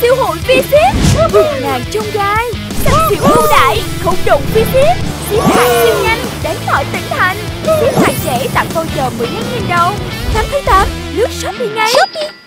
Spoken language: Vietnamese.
siêu hội vi xếp vượt ngàn trong gai săn xỉu ưu đại không đồng vi xếp Xếp hàng siêu nhanh đến mọi tỉnh thành. Xếp hàng trẻ tặng voucher 15.000 đồng. 8 tháng 8 lướt shopee ngay. Shopee.